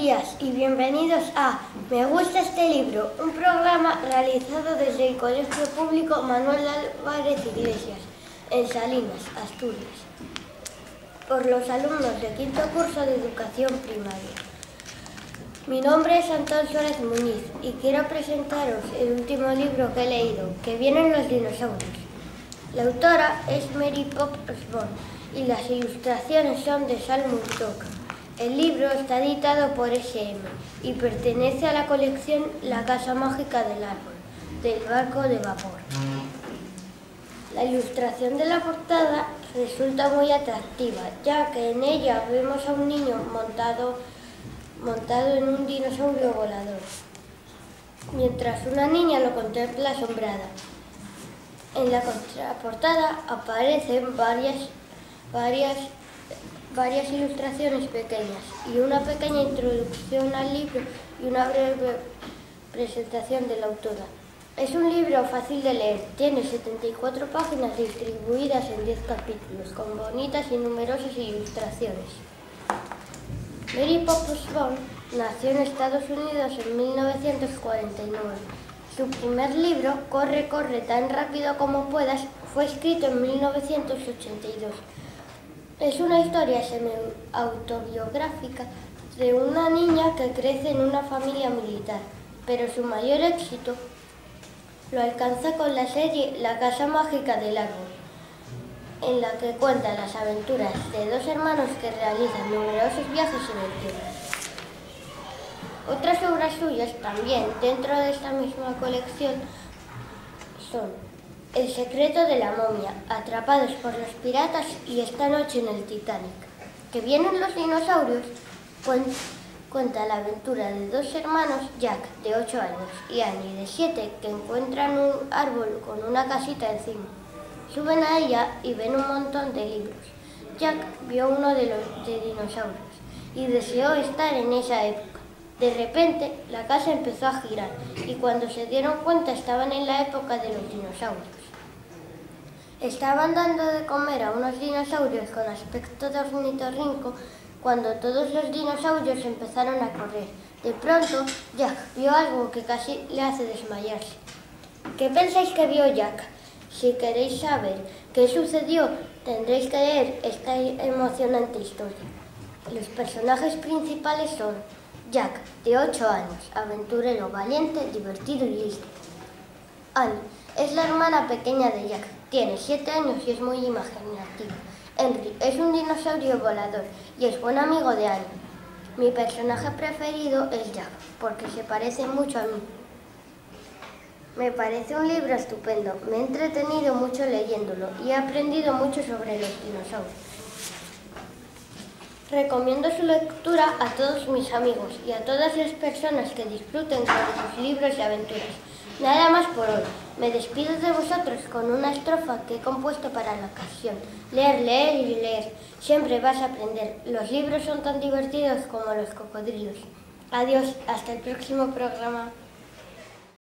días y bienvenidos a Me gusta este libro, un programa realizado desde el Colegio Público Manuel Álvarez Iglesias, en Salinas, Asturias, por los alumnos de quinto curso de educación primaria. Mi nombre es Antón Suárez Muñiz y quiero presentaros el último libro que he leído, que vienen los dinosaurios. La autora es Mary Poppins y las ilustraciones son de Sal Murdoch. El libro está editado por SM y pertenece a la colección La Casa Mágica del Árbol, del barco de vapor. La ilustración de la portada resulta muy atractiva, ya que en ella vemos a un niño montado, montado en un dinosaurio volador, mientras una niña lo contempla asombrada. En la contraportada aparecen varias, varias varias ilustraciones pequeñas y una pequeña introducción al libro y una breve presentación de la autora. Es un libro fácil de leer, tiene 74 páginas distribuidas en 10 capítulos, con bonitas y numerosas ilustraciones. Mary Poppins Bond nació en Estados Unidos en 1949. Su primer libro, Corre, corre tan rápido como puedas, fue escrito en 1982 es una historia semi-autobiográfica de una niña que crece en una familia militar, pero su mayor éxito lo alcanza con la serie La Casa Mágica del Árbol, en la que cuenta las aventuras de dos hermanos que realizan numerosos viajes en el tiempo. Otras obras suyas también dentro de esta misma colección son el secreto de la momia, atrapados por los piratas y esta noche en el Titanic. Que vienen los dinosaurios, cuenta la aventura de dos hermanos, Jack, de 8 años, y Annie, de 7, que encuentran un árbol con una casita encima. Suben a ella y ven un montón de libros. Jack vio uno de los de dinosaurios y deseó estar en esa época. De repente, la casa empezó a girar y cuando se dieron cuenta estaban en la época de los dinosaurios. Estaban dando de comer a unos dinosaurios con aspecto de ornitorrinco cuando todos los dinosaurios empezaron a correr. De pronto, Jack vio algo que casi le hace desmayarse. ¿Qué pensáis que vio Jack? Si queréis saber qué sucedió, tendréis que leer esta emocionante historia. Los personajes principales son Jack, de 8 años, aventurero, valiente, divertido y listo. Annie, es la hermana pequeña de Jack, tiene siete años y es muy imaginativa. Henry es un dinosaurio volador y es buen amigo de Annie. Mi personaje preferido es Jack, porque se parece mucho a mí. Me parece un libro estupendo. Me he entretenido mucho leyéndolo y he aprendido mucho sobre los dinosaurios. Recomiendo su lectura a todos mis amigos y a todas las personas que disfruten con sus libros y aventuras. Nada más por hoy. Me despido de vosotros con una estrofa que he compuesto para la ocasión. Leer, leer y leer. Siempre vas a aprender. Los libros son tan divertidos como los cocodrilos. Adiós, hasta el próximo programa.